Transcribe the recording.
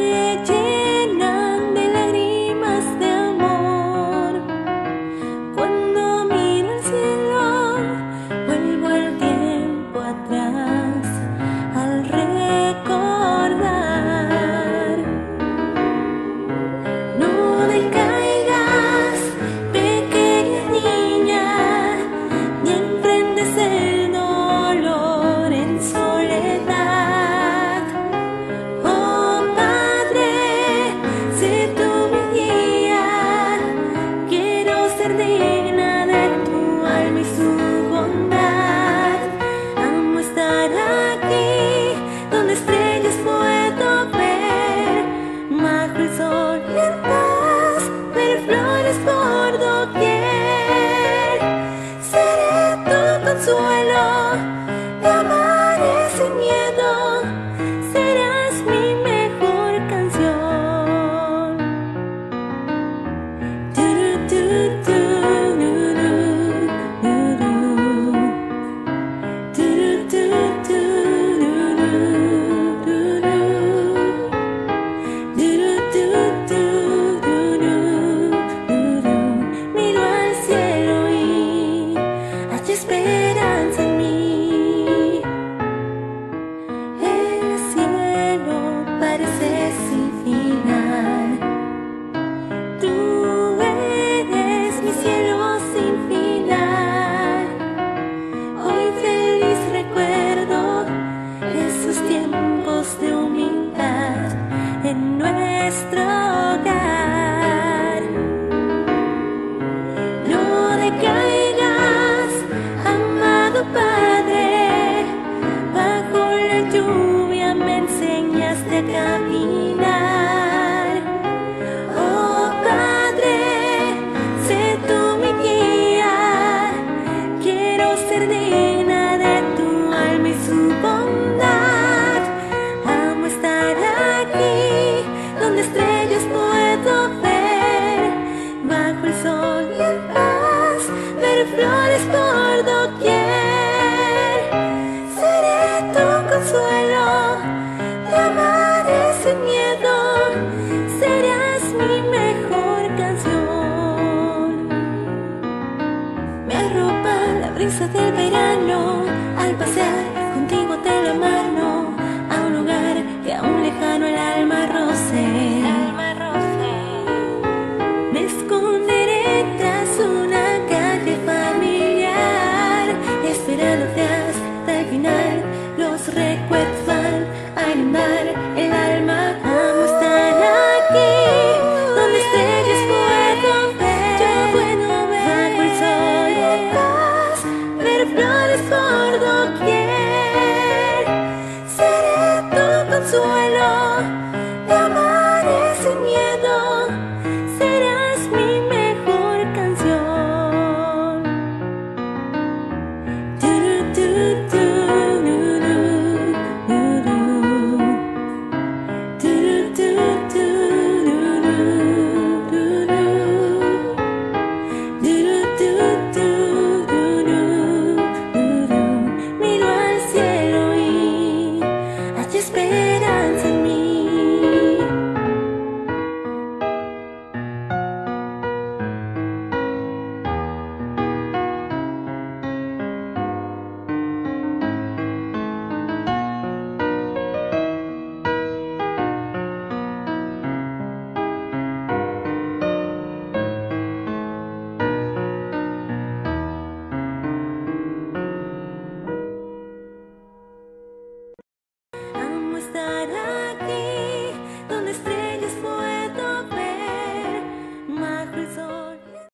Did? 快乐。kami pasear contigo te la mano a un lugar que aún lejano el alma roce. Me esconderé tras una calle familiar, esperándote hasta el final. Los recuerdos van a inundar el alma. Amo estar aquí, donde estrellas puedo ver. Yo puedo ver. Bajo el sol, ver flores.